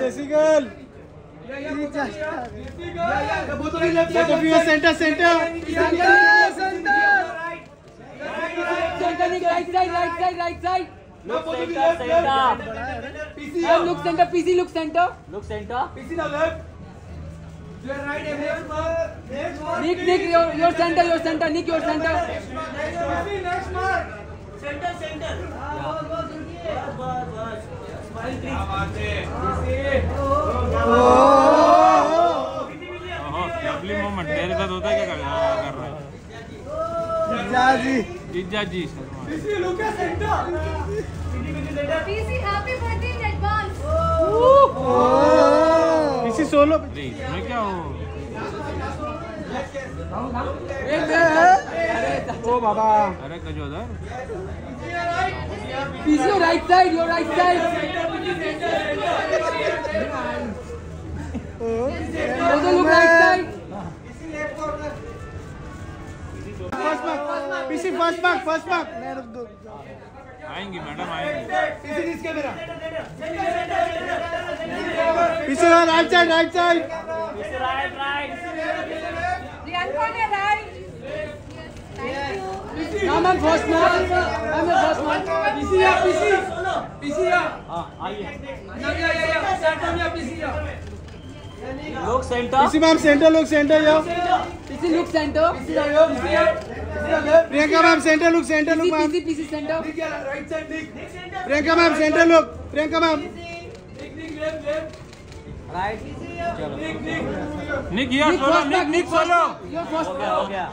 Desi girl center center Center, Nick, right side, right side, right side. Look center, center. And look center, PC, look center. Look center. Nick, Nick, your, your center, your center, Nick, your center. Center, center. Lovely moment मेरे साथ होता है क्या कर, कर रहा है जाजी जीजा जी PC, happy birthday in solo. इसमें क्या हो? ओ बाबा। अरे your right side, your right side. Also look right side. First mark PC first mark first mark मैं आएँगी मैडम आएँगी। पीसी दिस कैमरा पीछे राइट साइड राइट साइड पीछे राइट राइट ये अनकोन है right thank you come on first man मैं first man PC या पीसी पीसी या हाँ आइए ना या सेंटर में पीसी या लोक सेंटर इसी मैम सेंटर लोक सेंटर या इसी लुक सेंटर इसी आयो इसी आयो Priyanka ma'am center look center look ma'am इसी पीसी सेंटर ठीक है right side Priyanka ma'am center look Priyanka ma'am Right. चलो. Nick here Nick, solo Nick Nick solo हो हो हो गया हो गया